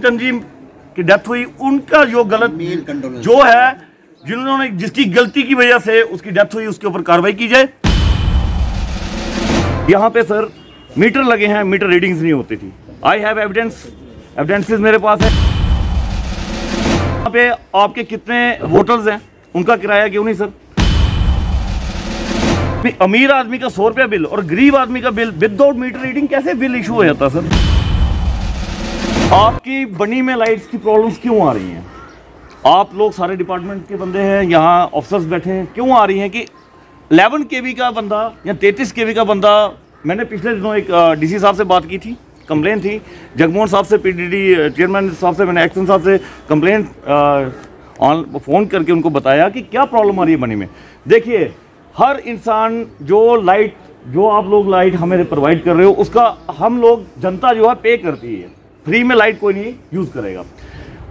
जी की डेथ हुई उनका जो गलत जो है जिन्होंने जिसकी गलती की वजह से उसकी डेथ हुई उसके ऊपर कार्रवाई की जाए। यहाँ पे सर मीटर लगे हैं मीटर रीडिंग्स नहीं होती थी। आई हैव एविडेंस एविडेंसेस मेरे पास है। यहाँ पे आपके कितने वोटर्स हैं? उनका किराया क्यों नहीं सर अमीर आदमी का सौ रुपया बिल और गरीब आदमी का बिल विदाउट मीटर रीडिंग कैसे बिल इशू हो जाता सर आपकी बनी में लाइट्स की प्रॉब्लम्स क्यों आ रही हैं? आप लोग सारे डिपार्टमेंट के बंदे हैं, यहाँ ऑफिसर्स बैठे हैं। क्यों आ रही हैं कि 11 के का बंदा या 33 के का बंदा, मैंने पिछले दिनों एक डीसी साहब से बात की थी कंप्लेन थी। जगमोहन साहब से पीडीडी चेयरमैन साहब से, मैंने एक्शन साहब से कंप्लेन ऑन फ़ोन करके उनको बताया कि क्या प्रॉब्लम आ रही है बनी में। देखिए, हर इंसान जो लाइट जो आप लोग लाइट हमें प्रोवाइड कर रहे हो, उसका हम लोग जनता जो है पे करती है। फ्री में लाइट कोई नहीं यूज़ करेगा।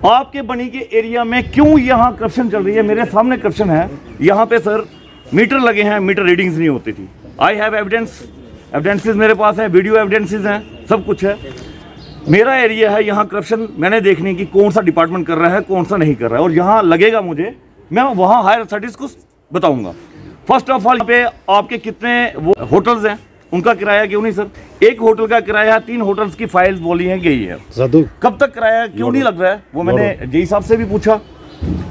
आपके बनी के एरिया में क्यों यहाँ करप्शन चल रही है? मेरे सामने करप्शन है। यहाँ पे सर मीटर लगे हैं मीटर रीडिंग्स नहीं होती थी। आई हैव एविडेंस एविडेंसेस मेरे पास है वीडियो एविडेंसेस हैं, सब कुछ है। मेरा एरिया है, यहाँ करप्शन मैंने देखने की कौन सा डिपार्टमेंट कर रहा है, कौन सा नहीं कर रहा है। और यहाँ लगेगा मुझे, मैं वहाँ हायर अथॉरिटीज़ को बताऊँगा। फ़र्स्ट ऑफ़ ऑल पे आपके कितने वो होटल्स हैं। उनका किराया क्यों नहीं सर? एक होटल का किराया तीन होटल्स की फ़ाइल बोली है गई है। कब तक किराया क्यों नहीं लग रहा है? वो मैंने जेई साहब से भी पूछा।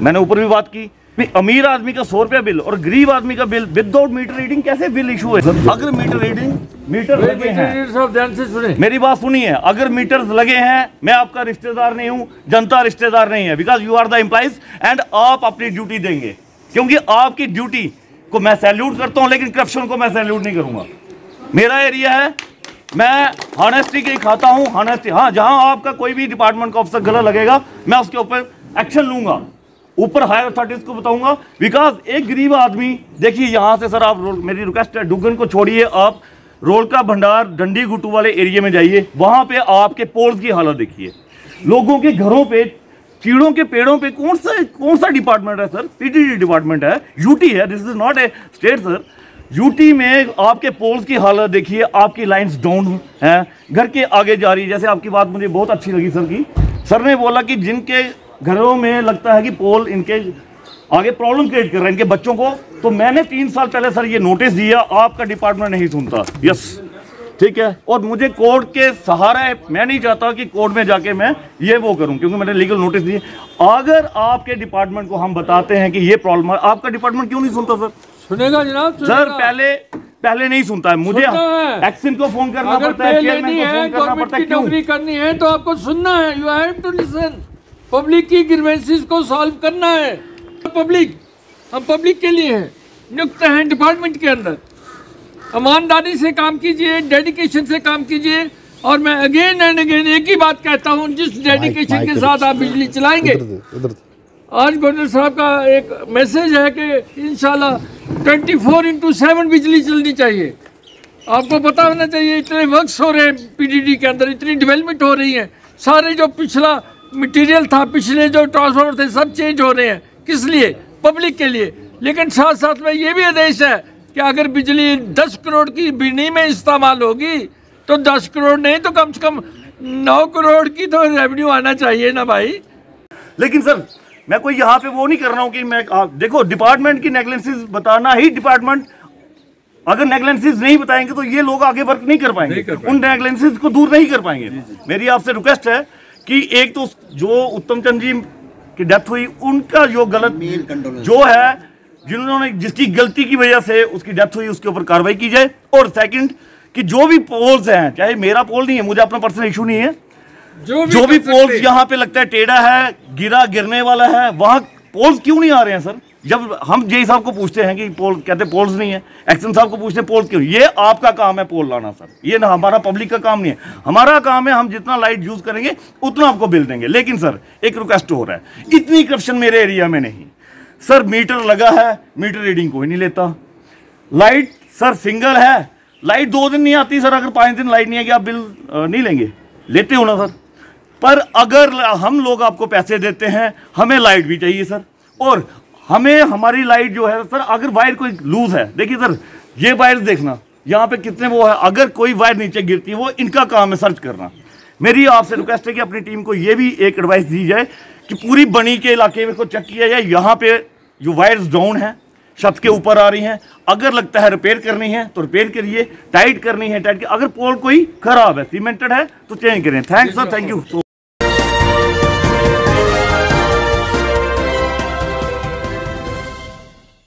मैंने ऊपर भी बात की। अमीर आदमी का सौ रुपया बिल और गरीब आदमी का बिल विदाउट मीटर रीडिंग कैसे बिल इशू है? अगर मीटर रीडिंग मीटर लगे हैं। ध्यान से सुने। मेरी बात सुनिए। अगर मीटर्स लगे हैं मैं आपका रिश्तेदार नहीं हूँ जनता रिश्तेदार नहीं है। Because you are the employees and आप अपनी ड्यूटी देंगे। क्योंकि आपकी ड्यूटी को मैं सैल्यूट करता हूँ लेकिन करप्शन को मैं सैल्यूट नहीं करूँगा। मेरा एरिया है। मैं हॉनेस्टी के खाता हूँ हॉनेस्टी हाँ जहाँ आपका कोई भी डिपार्टमेंट का ऑफिसर गला लगेगा, मैं उसके ऊपर एक्शन लूँगा। ऊपर हायर अथॉरिटीज को बताऊँगा। बिकॉज़ एक गरीब आदमी, देखिए यहाँ से सर आप मेरी रिक्वेस्ट है डुगन को छोड़िए आप। रोल का भंडार डंडी गुटू वाले एरिया में जाइए। वहाँ पे आपके पोल्स की हालत देखिए। लोगों के घरों पे, चीड़ों के पेड़ों पे कौन सा कौन सा डिपार्टमेंट है, sir? P T D department है। यूटी है this is not a state sir U T में आपके पोल्स की हालत देखिए, आपकी लाइंस डाउन हैं, घर के आगे जा रही है। जैसे आपकी बात मुझे बहुत अच्छी लगी सर की। सर ने बोला कि जिनके घरों में लगता है कि पोल इनके आगे प्रॉब्लम क्रिएट कर रहे हैं, इनके बच्चों को तो मैंने तीन साल पहले सर ये नोटिस दिया, आपका डिपार्टमेंट नहीं सुनता। यस ठीक है? और मुझे कोर्ट के सहारे, मैं नहीं चाहता कि कोर्ट में जाके मैं ये वो करूँ, क्योंकि मैंने लीगल नोटिस दिए अगर आपके डिपार्टमेंट को हम बताते हैं कि ये प्रॉब्लम है, आपका डिपार्टमेंट क्यों नहीं सुनता सर सुनेगा जनाब सुनेगा। सर पहले पहले नहीं सुनता है मुझे एक्शन को फ़ोन करना पड़ता है लेनी चेयरमैन को है फ़ोन करना गवर्नमेंट पड़ता की है क्यों? नौकरी करनी है तो आपको सुनना है। You have to listen public की ग्रीवेंसेस को सॉल्व करना है। पब्लिक हम पब्लिक के लिए हैं। नियुक्त हैं डिपार्टमेंट के अंदर। ईमानदारी से काम कीजिए डेडिकेशन से काम कीजिए। और मैं अगेन एंड अगेन एक ही बात कहता हूँ जिस डेडिकेशन के साथ आप बिजली चलाएँगे। आज गवर्नर साहब का एक मैसेज है कि इंशाल्लाह 24 फोर इंटू सेवन बिजली चलनी चाहिए। आपको पता होना चाहिए, इतने वर्क्स हो रहे हैं पीडीडी के अंदर, इतनी डेवलपमेंट हो रही है। सारे जो पिछला मटेरियल था, पिछले जो ट्रांसफार्मर थे, सब चेंज हो रहे हैं। किस लिए? पब्लिक के लिए। लेकिन साथ साथ में ये भी आदेश है कि अगर बिजली 10 करोड़ की बिजली में इस्तेमाल होगी तो 10 करोड़ नहीं तो कम से कम नौ करोड़ की तो रेवेन्यू आना चाहिए ना भाई। लेकिन सर मैं कोई यहाँ पे वो नहीं कर रहा हूँ कि मैं आ, देखो डिपार्टमेंट की नेग्लेंसीज बताना ही डिपार्टमेंट अगर नेग्लेंसीज नहीं बताएँगे तो ये लोग आगे वर्क नहीं कर पाएँगे। नहीं कर पाएँगे। उन नेग्लेंसीज को दूर नहीं कर पाएँगे। मेरी आपसे रिक्वेस्ट है कि एक तो जो उत्तम चंद जी की डेथ हुई उनका जो गलत जो है जिन्होंने जिसकी गलती की वजह से उसकी डेथ हुई उसके ऊपर कार्रवाई की जाए। और सेकंड कि जो भी पोल्स हैं चाहे मेरा पोल नहीं है मुझे अपना पर्सनल इशू नहीं है जो जो भी पोल्स यहाँ पे लगता है टेढ़ा है गिरा गिरने वाला है, वहाँ पोल्स क्यों नहीं आ रहे हैं, सर? जब हम जेई साहब को पूछते हैं कि पोल कहते पोल्स नहीं है एक्शन साहब को पूछते हैं पोल्स क्यों? ये आपका काम है पोल लाना, सर। ये ना, हमारा पब्लिक का काम नहीं है। हमारा काम है, हम जितना लाइट यूज़ करेंगे, उतना आपको बिल देंगे। लेकिन, सर, एक रिक्वेस्ट हो रहा है। इतनी करप्शन मेरे एरिया में नहीं। सर मीटर लगा है मीटर रीडिंग कोई नहीं लेता। लाइट सर सिंगल है। लाइट दो दिन नहीं आती, सर, अगर पाँच दिन लाइट नहीं आएगी, आप बिल नहीं लेंगे। लेते हो ना, सर? पर अगर हम लोग आपको पैसे देते हैं, हमें लाइट भी चाहिए, सर। और हमें, हमारी लाइट जो है, सर, अगर वायर कोई लूज है, देखिए, सर, ये वायर देखना, यहाँ पे कितने वो है, अगर कोई वायर नीचे गिरती है, वो इनका काम है सर्च करना। मेरी आपसे रिक्वेस्ट है कि अपनी टीम को ये भी एक एडवाइस दी जाए कि पूरी बनी के इलाके में को चेक किया जाए, यहाँ पे जो वायर्स डाउन है, छत के ऊपर आ रही हैं, अगर लगता है रिपेयर करनी है तो रिपेयर करिए, टाइट करनी है, टाइट अगर पोल कोई खराब है, सीमेंटेड है तो चेंज करें। Thanks, sir, thank you.